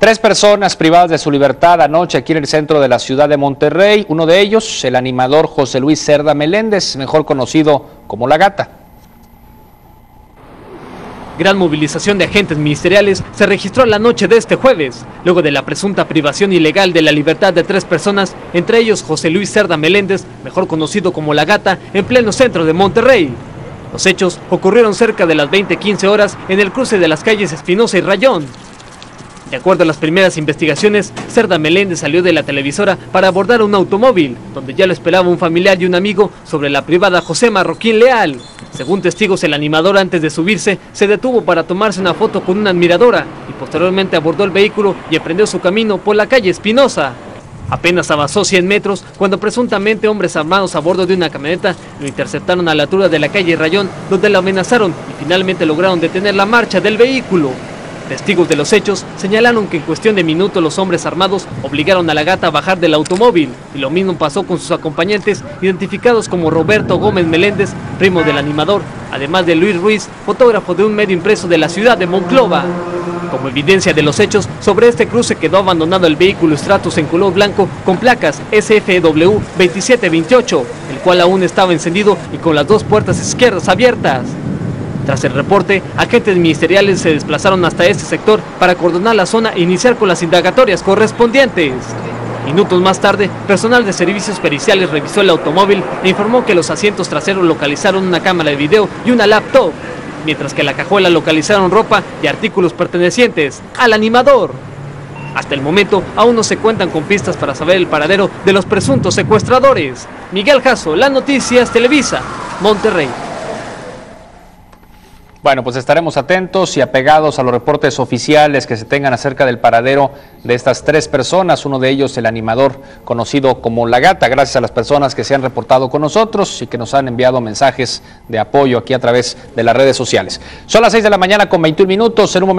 Tres personas privadas de su libertad anoche aquí en el centro de la ciudad de Monterrey. Uno de ellos, el animador José Luis Cerda Meléndez, mejor conocido como La Gata. Gran movilización de agentes ministeriales se registró la noche de este jueves, luego de la presunta privación ilegal de la libertad de tres personas, entre ellos José Luis Cerda Meléndez, mejor conocido como La Gata, en pleno centro de Monterrey. Los hechos ocurrieron cerca de las 20:15 horas en el cruce de las calles Espinosa y Rayón. De acuerdo a las primeras investigaciones, Cerda Meléndez salió de la televisora para abordar un automóvil, donde ya lo esperaba un familiar y un amigo sobre la privada José Marroquín Leal. Según testigos, el animador antes de subirse se detuvo para tomarse una foto con una admiradora y posteriormente abordó el vehículo y emprendió su camino por la calle Espinosa. Apenas avanzó 100 metros cuando presuntamente hombres armados a bordo de una camioneta lo interceptaron a la altura de la calle Rayón, donde lo amenazaron y finalmente lograron detener la marcha del vehículo. Testigos de los hechos señalaron que en cuestión de minutos los hombres armados obligaron a la gata a bajar del automóvil y lo mismo pasó con sus acompañantes identificados como Roberto Gómez Meléndez, primo del animador, además de Luis Ruiz, fotógrafo de un medio impreso de la ciudad de Monclova. Como evidencia de los hechos, sobre este cruce quedó abandonado el vehículo Stratus en color blanco con placas SFW 2728, el cual aún estaba encendido y con las dos puertas izquierdas abiertas. Tras el reporte, agentes ministeriales se desplazaron hasta este sector para coordinar la zona e iniciar con las indagatorias correspondientes. Minutos más tarde, personal de servicios periciales revisó el automóvil e informó que los asientos traseros localizaron una cámara de video y una laptop, mientras que en la cajuela localizaron ropa y artículos pertenecientes al animador. Hasta el momento aún no se cuentan con pistas para saber el paradero de los presuntos secuestradores. Miguel Jasso, Las Noticias, Televisa, Monterrey. Bueno, pues estaremos atentos y apegados a los reportes oficiales que se tengan acerca del paradero de estas tres personas, uno de ellos el animador conocido como La Gata, gracias a las personas que se han reportado con nosotros y que nos han enviado mensajes de apoyo aquí a través de las redes sociales. Son las 6 de la mañana con 21 minutos, en un momento